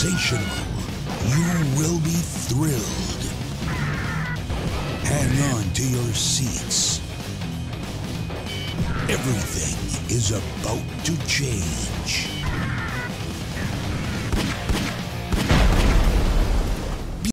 sensational. You will be thrilled. Hang on to your seats. Everything is about to change.